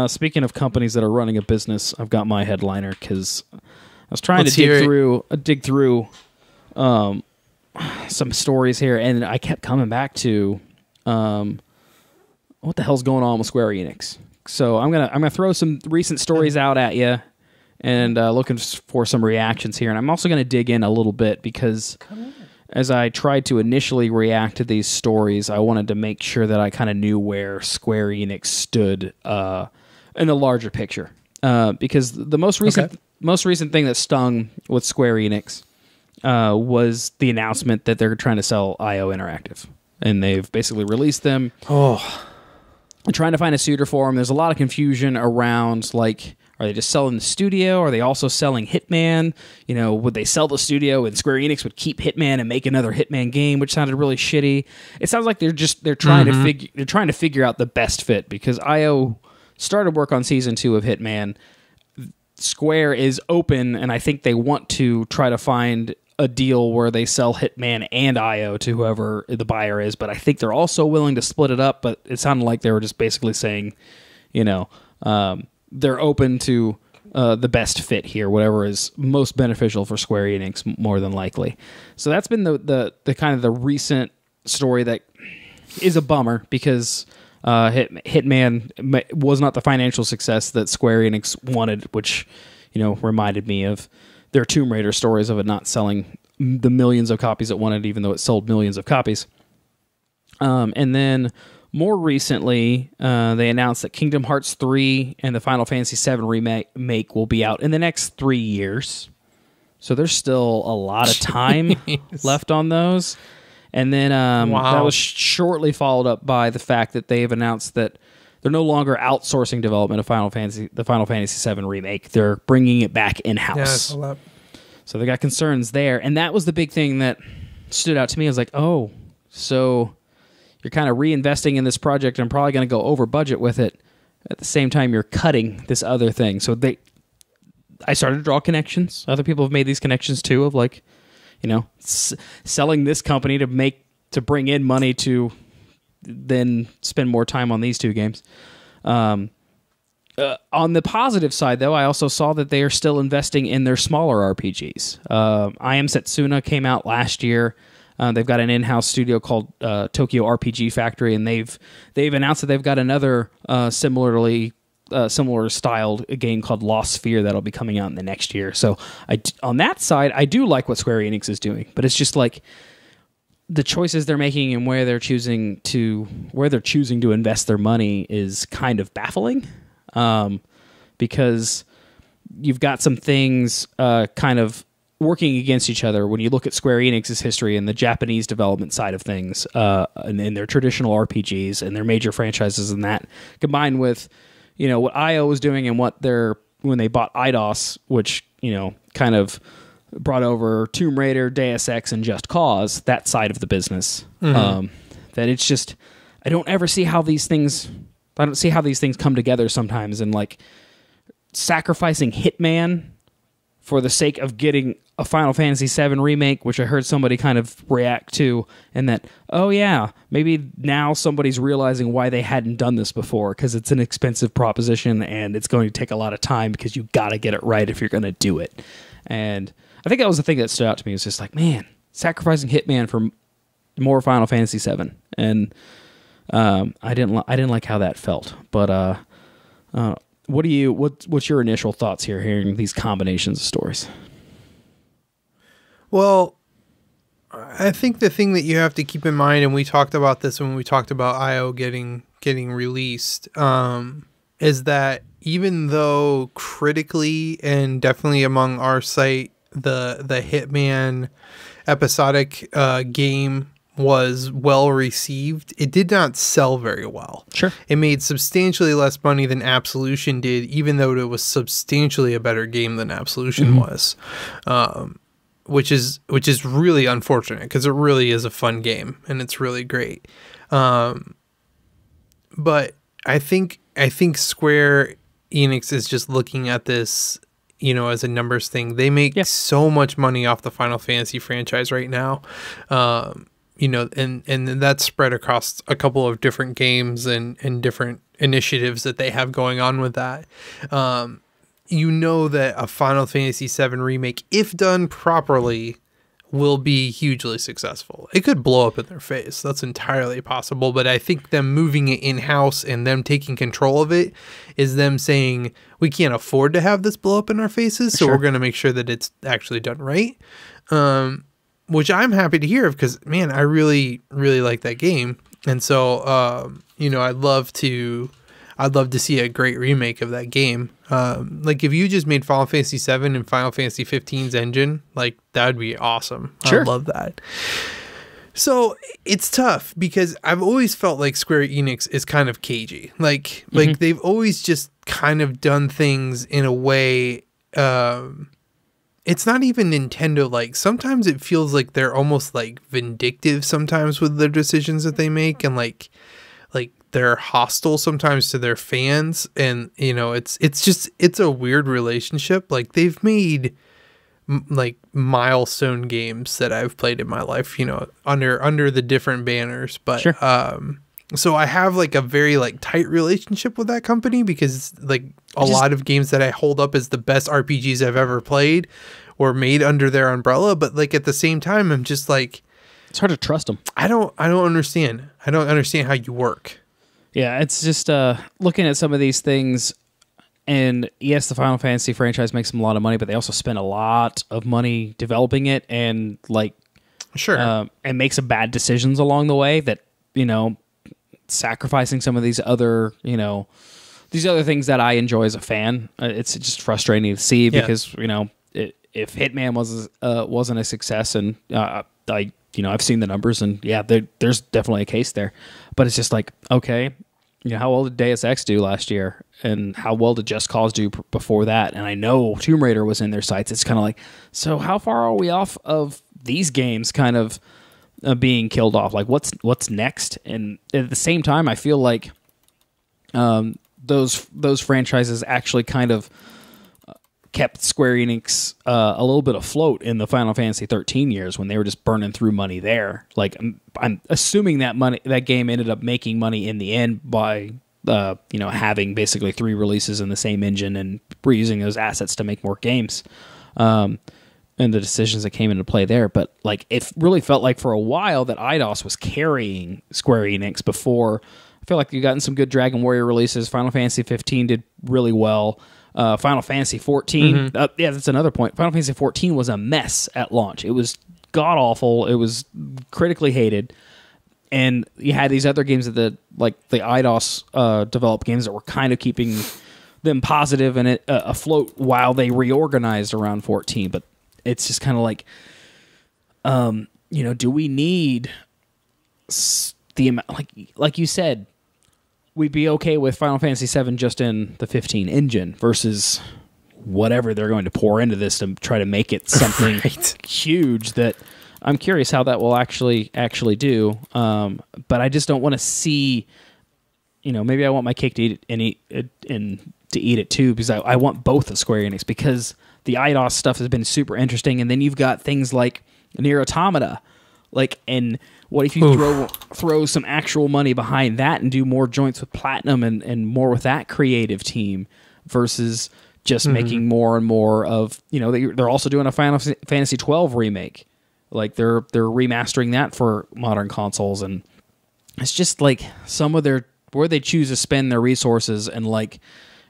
Uh, speaking of companies that are running a business, I've got my headliner because I was trying Let's to dig it. through, uh, dig through, um, some stories here, and I kept coming back to, um, what the hell's going on with Square Enix? So I'm gonna I'm gonna throw some recent stories out at you, and uh, looking for some reactions here. And I'm also gonna dig in a little bit because as I tried to initially react to these stories, I wanted to make sure that I kind of knew where Square Enix stood uh, in the larger picture. Uh, because the most recent Okay. most recent thing that stung with Square Enix uh, was the announcement that they're trying to sell IO Interactive, and they've basically released them. Oh, I'm trying to find a suitor for them. There's a lot of confusion around like, are they just selling the studio? Are they also selling Hitman? You know, would they sell the studio and Square Enix would keep Hitman and make another Hitman game, which sounded really shitty. It sounds like they're just they're trying to figure they're trying to figure out the best fit because IO started work on season two of Hitman. Square is open, and I think they want to try to find a deal where they sell Hitman and IO to whoever the buyer is. But I think they're also willing to split it up. But it sounded like they were just basically saying, you know, um, they're open to uh, the best fit here, whatever is most beneficial for Square Enix, more than likely. So that's been the the, the kind of the recent story that is a bummer because uh, Hit, Hitman was not the financial success that Square Enix wanted, which you know reminded me of their Tomb Raider stories of it not selling the millions of copies it wanted, even though it sold millions of copies. Um, and then more recently, uh, they announced that Kingdom Hearts 3 and the Final Fantasy 7 remake make will be out in the next three years. So there's still a lot of time left on those. And then um, Wow. that was shortly followed up by the fact that they've announced that they're no longer outsourcing development of Final Fantasy, the Final Fantasy VII remake. They're bringing it back in yeah, house. that. So they got concerns there, and that was the big thing that stood out to me. I was like, oh, so you're kind of reinvesting in this project and probably going to go over budget with it. At the same time, you're cutting this other thing. So they, I started to draw connections. Other people have made these connections too, of like, you know, s- selling this company to make to bring in money to then spend more time on these two games. Um, uh, on the positive side, though, I also saw that they are still investing in their smaller RPGs. Uh, I Am Setsuna came out last year. Uh, they've got an in-house studio called uh, Tokyo RPG Factory, and they've they've announced that they've got another uh, similarly uh, similar styled game called Lost Sphear that'll be coming out in the next year. So I on that side, I do like what Square Enix is doing, but it's just like the choices they're making and where they're choosing to where they're choosing to invest their money is kind of baffling um, because you've got some things uh, kind of working against each other when you look at Square Enix's history and the Japanese development side of things uh, and, and their traditional RPGs and their major franchises and that combined with you know what IO was doing and what they're when they bought Eidos which you know kind of brought over Tomb Raider, Deus Ex, and Just Cause, that side of the business. Um, that it's just, I don't ever see how these things, I don't see how these things come together sometimes. And like sacrificing Hitman for the sake of getting a Final Fantasy VII remake, which I heard somebody kind of react to, and that, oh yeah, maybe now somebody's realizing why they hadn't done this before because it's an expensive proposition and it's going to take a lot of time because you got to get it right if you're going to do it. And I think that was the thing that stood out to me. Was just like, man, sacrificing Hitman for more Final Fantasy VII, and um, I didn't, li- I didn't like how that felt. But uh, uh, what do you, what, what's your initial thoughts here, hearing these combinations of stories? Well, I think the thing that you have to keep in mind, and we talked about this when we talked about IO getting getting released, um, is that even though critically and definitely among our site, the the Hitman episodic uh, game was well received, it did not sell very well. Sure. It made substantially less money than Absolution did, even though it was substantially a better game than Absolution was. Um, which is which is really unfortunate because it really is a fun game and it's really great. Um, but I think I think Square Enix is just looking at this, you know, as a numbers thing. They make Yeah. so much money off the Final Fantasy franchise right now. Um, you know, and and that's spread across a couple of different games and and different initiatives that they have going on with that. Um, you know that a Final Fantasy VII remake, if done properly, will be hugely successful. It could blow up in their face. That's entirely possible. But I think them moving it in house and them taking control of it is them saying, we can't afford to have this blow up in our faces. So Sure. we're going to make sure that it's actually done right. Um, which I'm happy to hear of because, man, I really, really like that game. And so, um, you know, I'd love to. I'd love to see a great remake of that game. Um, like if you just made Final Fantasy VII and Final Fantasy 15's engine, like that would be awesome. Sure. I love that. So it's tough because I've always felt like Square Enix is kind of cagey. Like like they've always just kind of done things in a way um it's not even Nintendo like sometimes it feels like they're almost like vindictive sometimes with the decisions that they make and like they're hostile sometimes to their fans and you know it's it's just it's a weird relationship like they've made m- like milestone games that I've played in my life, you know, under under the different banners. But Sure. um so I have like a very like tight relationship with that company because like a Just- lot of games that I hold up as the best RPGs I've ever played were made under their umbrella, but like at the same time I'm just like It's hard to trust them. I don't I don't understand. I don't understand how you work. Yeah, it's just uh, looking at some of these things, and yes, the Final Fantasy franchise makes them a lot of money, but they also spend a lot of money developing it, and like, Sure. um, and make some bad decisions along the way that you know, sacrificing some of these other, you know, these other things that I enjoy as a fan. Uh, it's just frustrating to see Yeah. because you know, it, if Hitman was uh, wasn't a success, and uh, I, you know, I've seen the numbers, and yeah, there, there's definitely a case there, but it's just like, okay, you know, how well did Deus Ex do last year, and how well did Just Cause do before that? And I know Tomb Raider was in their sights. It's kind of like, so how far are we off of these games? Kind of uh, being killed off. Like what's what's next? And at the same time, I feel like um, those those franchises actually kind of kept Square Enix uh, a little bit afloat in the Final Fantasy 13 years when they were just burning through money there. Like I'm, I'm assuming that money that game ended up making money in the end by uh, you know having basically three releases in the same engine and reusing those assets to make more games. Um, and the decisions that came into play there. But like, it really felt like for a while that Eidos was carrying Square Enix before. I feel like you've gotten some good Dragon Warrior releases. Final Fantasy 15 did really well. Uh, Final Fantasy 14, uh, yeah, that's another point. Final Fantasy 14 was a mess at launch. It was god awful. It was critically hated and you had these other games that the like the Eidos uh, developed games that were kind of keeping them positive and it, uh, afloat while they reorganized around 14. But it's just kind of like, um, you know, do we need the amount like like you said? We'd be okay with Final Fantasy VII just in the 15 engine versus whatever they're going to pour into this to try to make it something Right. huge that I'm curious how that will actually actually do. Um, but I just don't want to see, you know, maybe I want my cake to eat it and eat it and to eat it too because I, I want both of Square Enix because the Eidos stuff has been super interesting, and then you've got things like Nier Automata, like and what if you Oof. throw throw some actual money behind that and do more joints with Platinum and and more with that creative team versus just mm-hmm. making more and more of you know they, they're also doing a Final Fantasy 12 remake like they're they're remastering that for modern consoles and it's just like some of their where they choose to spend their resources and like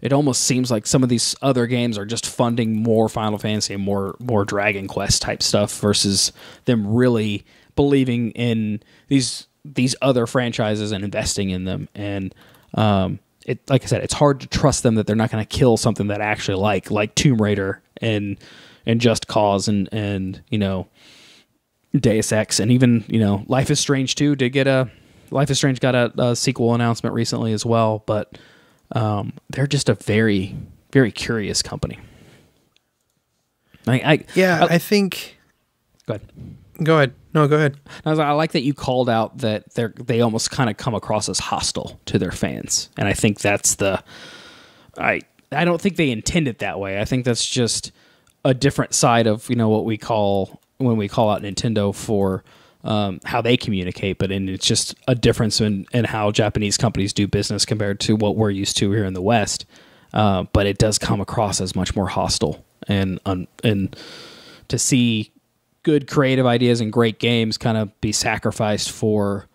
it almost seems like some of these other games are just funding more Final Fantasy and more more Dragon Quest type stuff versus them really believing in these these other franchises and investing in them and um it like I said it's hard to trust them that they're not going to kill something that I actually like like Tomb Raider and and Just Cause and and you know Deus Ex, and even you know Life is Strange too did get a Life is Strange got a, a sequel announcement recently as well, but um, they're just a very very curious company. I, I Yeah, I- I think. go ahead. Go ahead. No, go ahead. I, was, I like that you called out that they're they almost kind of come across as hostile to their fans, and I think that's the I I don't think they intend it that way. I think that's just a different side of you know what we call when we call out Nintendo for um, how they communicate, but and it's just a difference in, in how Japanese companies do business compared to what we're used to here in the West. Uh, but it does come across as much more hostile and un, and to see good creative ideas and great games kind of be sacrificed for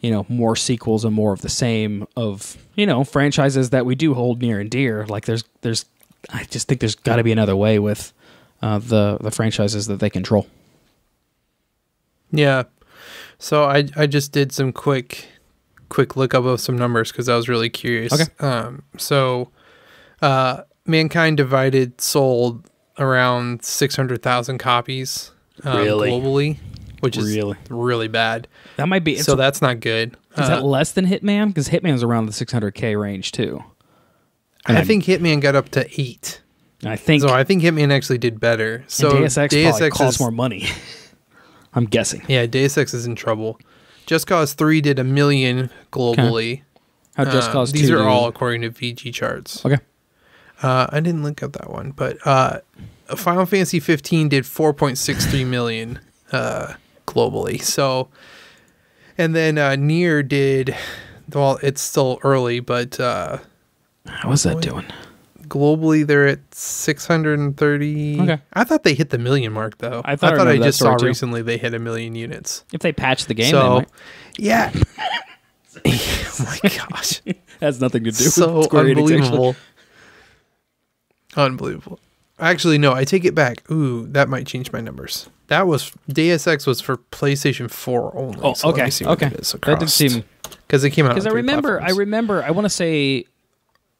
you know more sequels and more of the same of you know franchises that we do hold near and dear like there's there's i just think there's got to be another way with uh, the the franchises that they control Yeah. So I I just did some quick quick look up of some numbers because I was really curious. Okay. Um. So, uh, Mankind Divided sold around six hundred thousand copies. Um, Really? Globally, which is Really? really bad. that might be so so that's not good. is Uh, that less than hitman because hitman's around the 600k range too I think Hitman got up to eight. I think So I think Hitman actually did better. So and deus ex probably costs is, more money i'm guessing Yeah, Deus Ex is in trouble. Just Cause Three did a million globally. how just Uh, cause these 2 are all according to VGChartz. okay Uh, I didn't look up that one, but uh, Final Fantasy 15 did 4.63 million uh, globally. So, and then uh, Nier did. Well, it's still early, but uh, how's that doing globally they're at 630. Okay. I thought they hit the million mark though. I thought I I, remember that just saw too. recently they hit a million units. if they patch the game they so, might. yeah. oh my gosh. has nothing to do so with Square Enix, actually. unbelievable. Unbelievable. Actually, no, I take it back. Ooh, that might change my numbers. That was Deus Ex was for PlayStation 4 only. Oh, so okay, okay. That did seem because it came out. because I remember, I remember, I want to say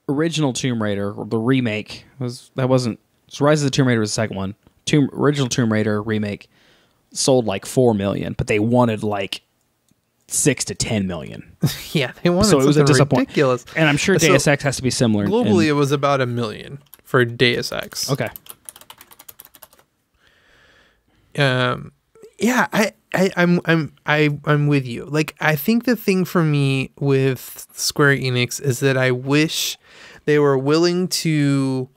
original Tomb Raider, or the remake was that wasn't so Rise of the Tomb Raider was the second one. Tomb original Tomb Raider remake sold like four million, but they wanted like six to ten million, yeah, they wanted so it was a disappointment. ridiculous. And I'm sure So, Deus Ex has to be similar. Globally, in- it was about a million for Deus Ex. okay, um yeah I, I i'm i'm I, i'm with you like i think the thing for me with square enix is that i wish they were willing to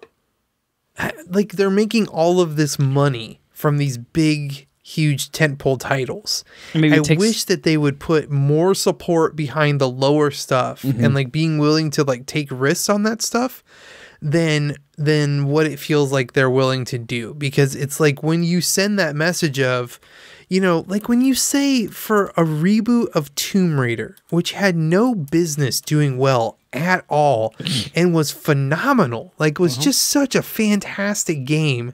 like they're making all of this money from these big huge tentpole titles i takes- wish that they would put more support behind the lower stuff Mm-hmm. and like being willing to like take risks on that stuff than than what it feels like they're willing to do. Because it's like when you send that message of you know like when you say for a reboot of Tomb Raider which had no business doing well at all and was phenomenal like was uh-huh. just such a fantastic game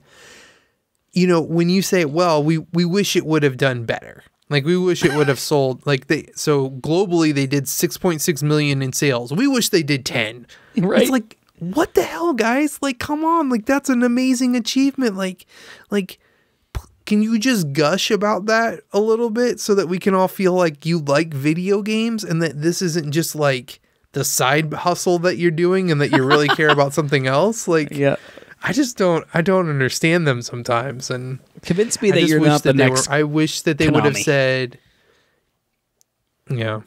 you know when you say well we we wish it would have done better. Like we wish it would have sold like they so globally they did 6.6 million in sales. We wish they did 10 Right. it's like what the hell guys like come on like that's an amazing achievement like like can you just gush about that a little bit so that we can all feel like you like video games and that this isn't just like the side hustle that you're doing and that you really care about something else like yeah. I just don't I don't understand them sometimes and Convince me that you're not the that they next. were I wish that they would have said Yeah.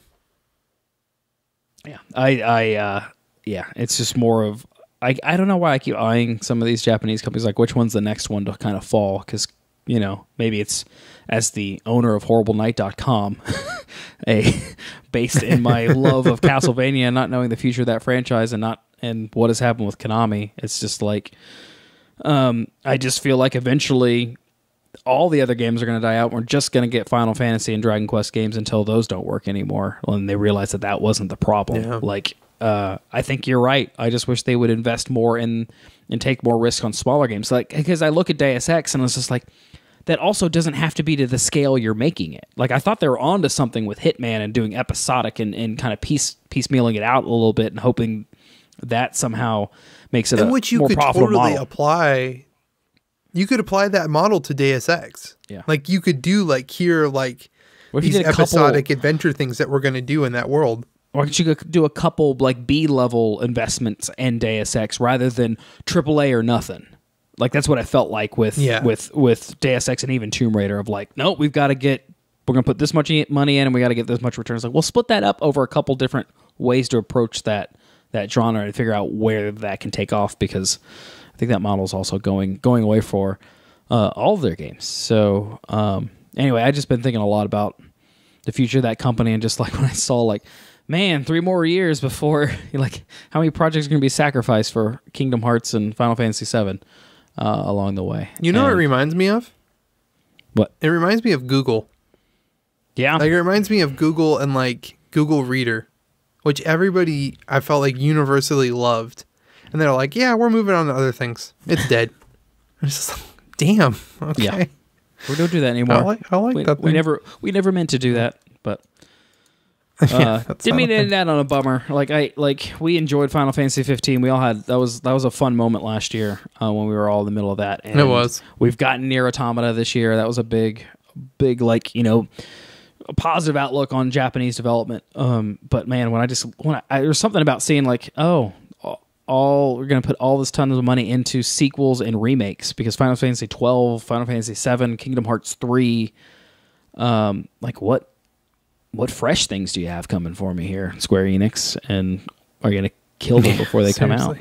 Yeah, I, I, uh, yeah, it's just more of I, I don't know why I keep eyeing some of these Japanese companies. Like, which one's the next one to kind of fall? Because you know, maybe it's as the owner of HorribleNight.com, a based in my love of Castlevania, and not knowing the future of that franchise, and not and what has happened with Konami. It's just like, um, I just feel like eventually all the other games are going to die out. We're just going to get Final Fantasy and Dragon Quest games until those don't work anymore. And they realize that that wasn't the problem. Yeah. Like, uh, I think you're right. I just wish they would invest more in and take more risk on smaller games. Like, because I look at Deus Ex and it's just like, that also doesn't have to be to the scale you're making it. Like I thought they were onto something with Hitman and doing episodic and, and kind of piece piecemealing it out a little bit and hoping that somehow makes it a which you more could profitable totally model. apply you could apply that model to Deus Ex. Yeah. Like you could do like here like these a couple- episodic adventure things that we're going to do in that world. Or could you do a couple like B level investments in Deus Ex rather than AAA or nothing? Like that's what I felt like with Yeah. with with Deus Ex and even Tomb Raider of like, no, we've got to get we're gonna put this much money in and we got to get this much returns. Like we'll split that up over a couple different ways to approach that that genre and figure out where that can take off because I think that model is also going going away for uh, all of their games. So um, anyway, I just been thinking a lot about the future of that company, and just like when I saw like, man, three more years before like how many projects are going to be sacrificed for Kingdom Hearts and Final Fantasy VII uh, along the way. You know what it reminds me of? What? It reminds me of Google. Yeah, Like it reminds me of Google and like Google Reader, which everybody I felt like universally loved. And they're like, "Yeah, we're moving on to other things. It's dead." it's just like, damn. Okay. Yeah. we don't do that anymore. I like I like we, that. we never we never meant to do that, Yeah, uh, that's didn't mean to end that on a bummer. Like I like we enjoyed Final Fantasy 15. We all had that was that was a fun moment last year uh, when we were all in the middle of that. And It was. We've gotten Nier Automata this year. That was a big, big like you know. A positive outlook on Japanese development, um, but man, when I just when I, I there's something about seeing like, oh, all we're gonna put all this tons of money into sequels and remakes because Final Fantasy 12, Final Fantasy 7, Kingdom Hearts 3, um, like what what fresh things do you have coming for me here, Square Enix, and are you gonna kill them before they come out?